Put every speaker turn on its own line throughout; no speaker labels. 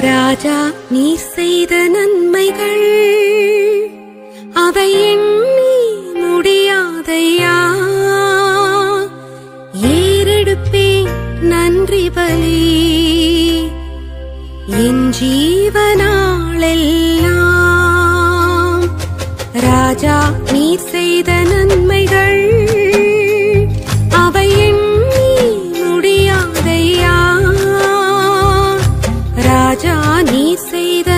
ராஜா நீ செய்த நன்மைகள் அவை எண்ணி முடியாதையா? ஏறெடுப்பேன் நன்றி பலி. என் ஜீவனாளெல்லாம். ராஜா நீ செய்த நன்மைகள் செய்த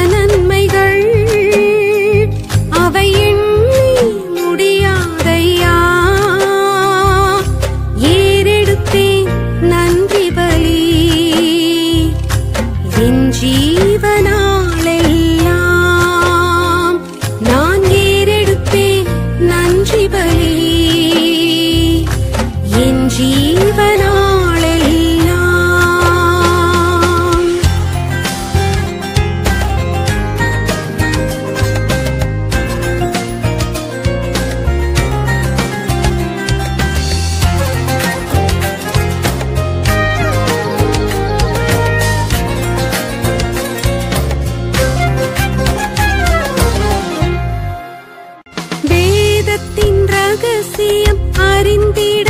sentir